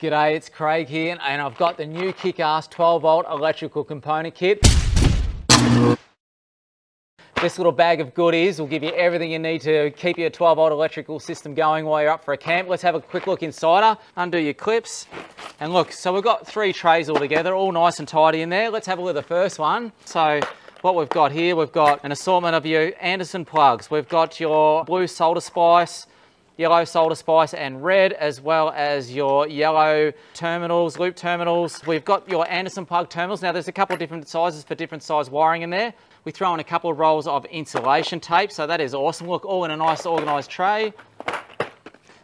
G'day, it's Craig here, and I've got the new Kick-Ass 12 volt electrical component kit. This little bag of goodies will give you everything you need to keep your 12 volt electrical system going while you're up for a camp. Let's have a quick look inside her. Undo your clips. And look, so we've got three trays all together, all nice and tidy in there. Let's have a look at the first one. So what we've got here, we've got an assortment of your Anderson plugs. We've got your blue solder splice, yellow solder splice and red, as well as your yellow terminals, loop terminals. We've got your Anderson plug terminals. Now there's a couple of different sizes for different size wiring in there. We throw in a couple of rolls of insulation tape, so that is awesome. Look, all in a nice organized tray.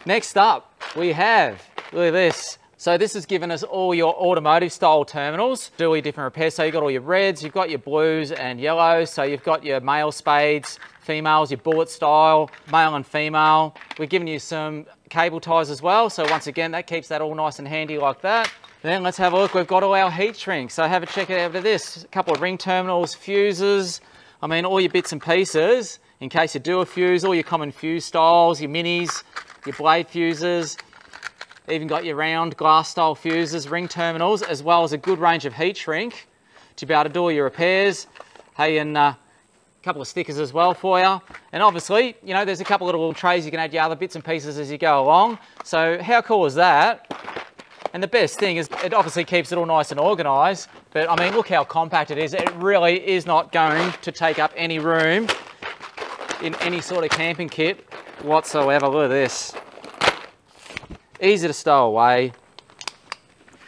Next up, we have, look at this, so this has given us all your automotive style terminals, do all your different repairs. So you've got all your reds, you've got your blues and yellows. So you've got your male spades, females, your bullet style, male and female. We're giving you some cable ties as well. So once again, that keeps that all nice and handy like that. Then let's have a look. We've got all our heat shrinks. So have a check out of this. A couple of ring terminals, fuses. I mean, all your bits and pieces in case you do a fuse, all your common fuse styles, your minis, your blade fuses, even got your round glass style fuses, ring terminals, as well as a good range of heat shrink to be able to do all your repairs. Hey, and a uh, couple of stickers as well for you. And obviously, you know, there's a couple of little trays you can add your other bits and pieces as you go along. So how cool is that? And the best thing is it obviously keeps it all nice and organized, but I mean, look how compact it is. It really is not going to take up any room in any sort of camping kit whatsoever. Look at this easy to stow away.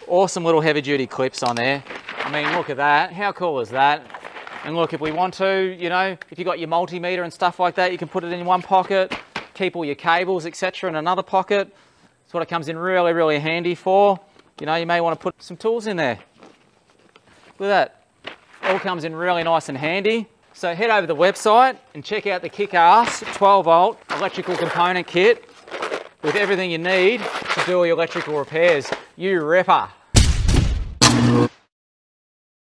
Awesome little heavy duty clips on there. I mean, look at that. How cool is that? And look, if we want to, you know, if you've got your multimeter and stuff like that, you can put it in one pocket, keep all your cables, etc. in another pocket. That's what it comes in really, really handy for. You know, you may want to put some tools in there. Look at that. All comes in really nice and handy. So head over to the website and check out the Kick-Ass 12 volt electrical component kit with everything you need to do all your electrical repairs. You ripper.